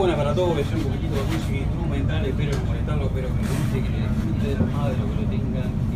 Buena para todos, un poquitito de música instrumental, espero no molestarlo, espero que les guste, que les disfruten más de lo que lo tengan.